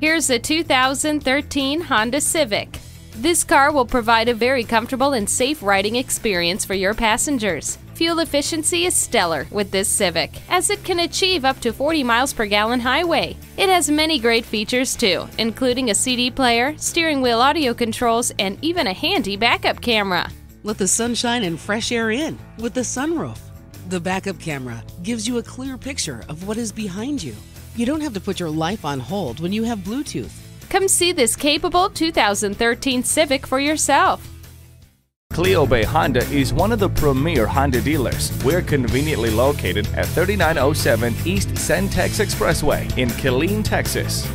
Here's a 2013 Honda Civic. This car will provide a very comfortable and safe riding experience for your passengers. Fuel efficiency is stellar with this Civic, as it can achieve up to 40 miles per gallon highway. It has many great features too, including a CD player, steering wheel audio controls, and even a handy backup camera. Let the sunshine and fresh air in with the sunroof. The backup camera gives you a clear picture of what is behind you. You don't have to put your life on hold when you have Bluetooth. Come see this capable 2013 Civic for yourself. Cleo Bay Honda is one of the premier Honda dealers. We're conveniently located at 3907 East Centex Expressway in Killeen, Texas.